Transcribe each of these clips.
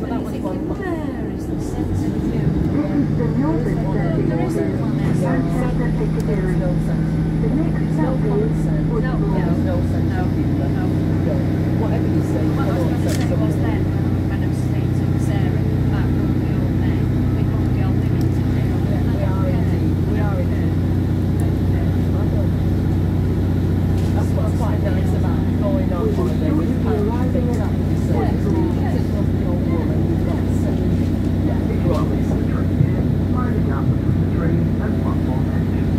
Where is the sense of you? There isn't one there. Manchester Piccadilly. No sense. The next stop No is sense. No, Woodsmoor. There's no sense No, of humour. no. No. Whatever you say, What I no was going to sense say of was humour. then, when I was saying to Sarah, that won't be all there. We won't be all living today. Yeah, we are indeed. We are indeed. I don't. That's what's quite nice about going on holiday with family. Things that you say. Yeah. She's a lovely old woman. You've got to say, yeah, big one. Lining up the train and platform engine.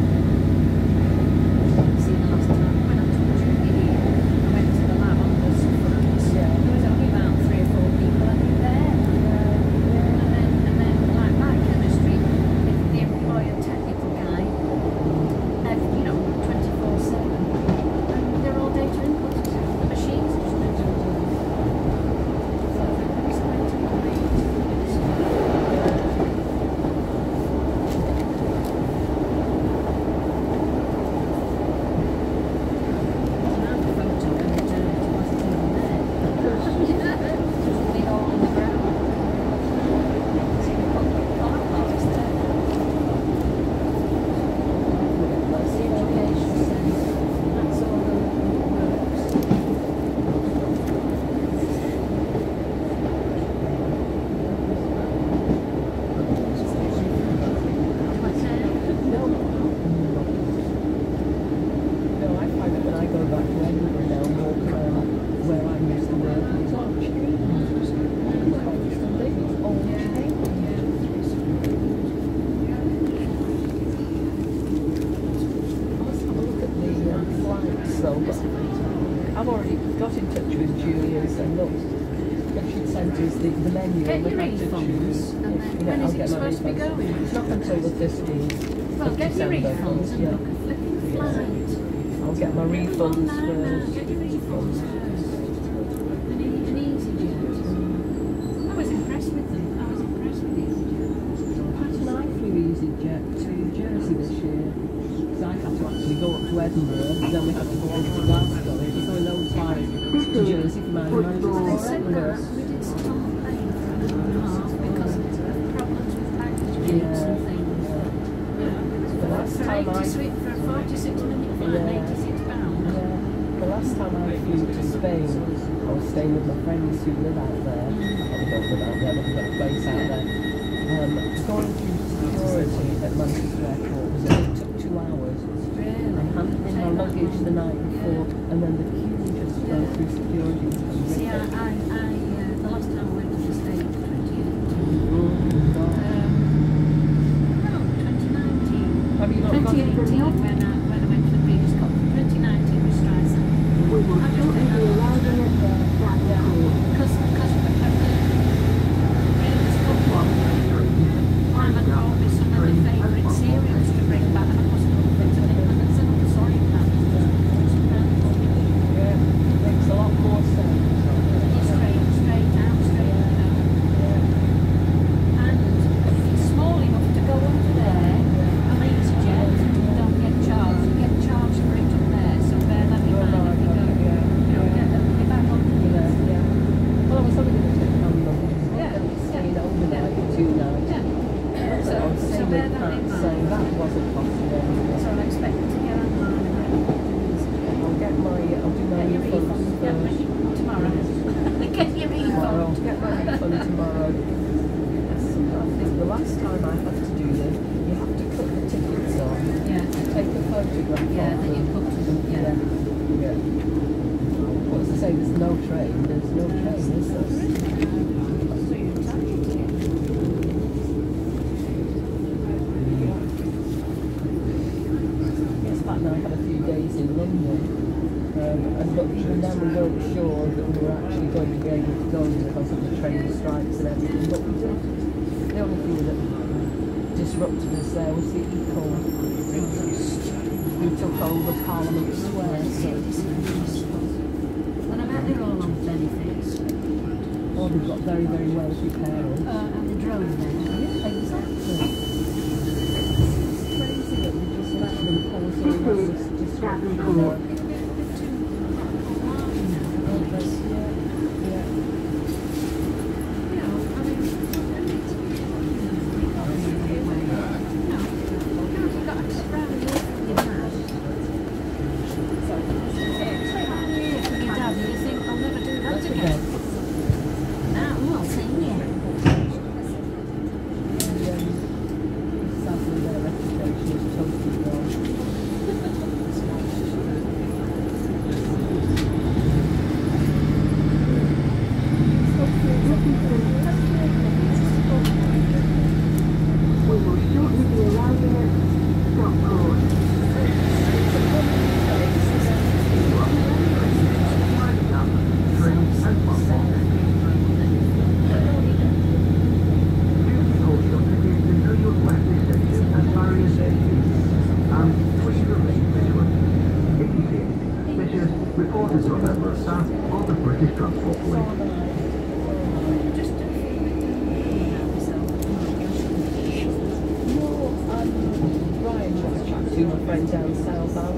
See, the last time when I took Judy here, I went to the lab on the sufferance. Yeah. There was only about three or four people I knew there. And then, and then, like my chemistry, the, the employer technical guy, have, you know, 24 7. And they're all data input. The machines are just data input. So it's going to be Now the photo and the dirt wasn't even there. Just the hole in the ground. See the car parks there. That's the education centre. That's all the works. What's that? No. No, I find that when I go back to Edinburgh now, walk around where I used to work, it's all changed. It's all changed. I must have a look at the um, flights though, but I've already got in touch with Julie and said, look, she'd send the, the menu Get and we your have to refunds, choose. and then Yeah, when I'll is it get my supposed to be refunds. going? It's not until the 15th Well, of get your refunds and yeah. book a flipping Yeah. flight. I'll get my refunds first. Get your refunds first. An, an easy. I was impressed with them. I was impressed with EasyJet. Pat and I flew EasyJet to Jersey this year. Because I had to actually go up to Edinburgh, then we had to go over to Glasgow. It was only no flight to Jersey our They Manchester or said Edinburgh. that we did sit on the plane for an hour and a half because of the problems with package and things. The last time I 86 for a 46 minute flight, 86 pounds. Yeah. The last time I flew to Spain, I was staying with my friends who live out there. We don't live out there, but we've got a place out there. Um, going through security at Manchester Airport was it took two hours. Really? I handed in my luggage the night before, and then the queue just go through security was See, I, horrific. I, I uh, the last time I went to the States, 2018. Mm, God. Um, no, 2019. Have got 2018 when I, when I went to the British Cup. 2019 was Streisand. We will I don't shortly think be I arriving at the platform. Because, because of the British Cup one, Mum had bought me some of my favourite cereals to bring back and I wasn't going to fit them in. And I said, I'm sorry, Pat. Yeah, makes a lot more sense. Straight, straight out, straight out. And it's small enough to go under there. I'm EasyJet, you don't get charged. You get charged for it up there, so bear that in mind if you go. You know, get them be back on Yeah, the yeah. Well, I was only going to take London. Yeah, Staying yeah. overnight for two nights. Yeah. So, I was So saying bear with that Pat, in so mind. that wasn't possible. So I'm expecting to get online and then do EasyJet. I'll get my, I'll do my Get your refund refund. Yeah, first. when- tomorrow. Tomorrow. refund. Get my refund tomorrow. I think the last time I had to do this, you have to cut the tickets off, Yeah. take a photograph Yeah, then you put them, yeah. Yeah. yeah. What does it say? There's no train. There's no train, is there? Yes, Pat and had a few days in London. Um, and but even then we weren't sure that we were actually going to be able to go because of the train strikes and everything. But we did. The only thing that disrupted us there was the eco who took over Parliament Square. So, And I bet they're all on benefits. oh, they've got very, very wealthy parents. Uh, and the drone there. Yeah, exactly. It's crazy that we just let them cause all This this is disruption. distance hopefully. More um, to my friend down south.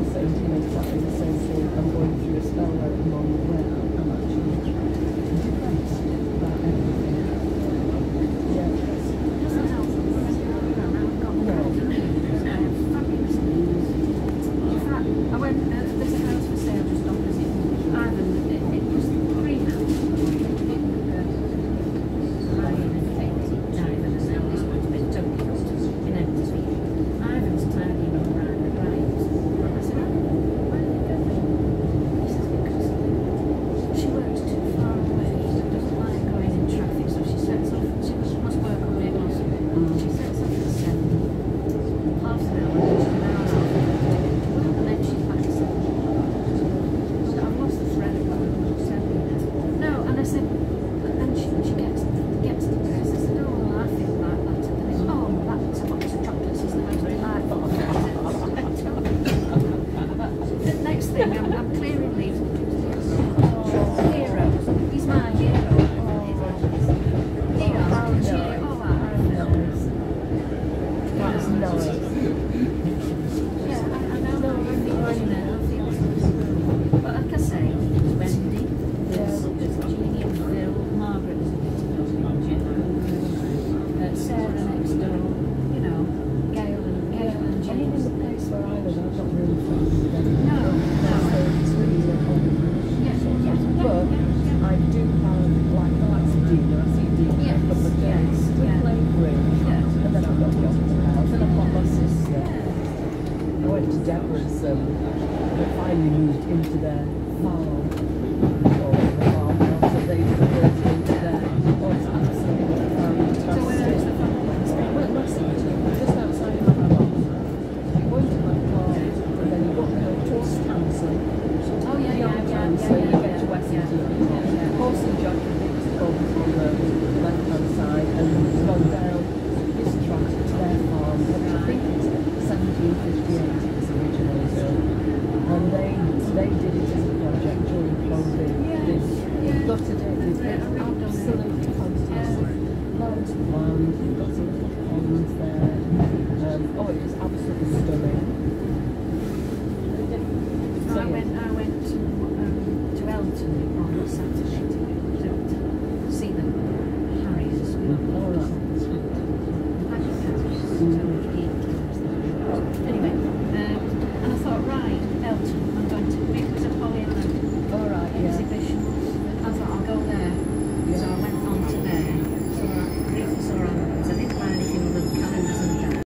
To Deborah's, um, finally moved into farm,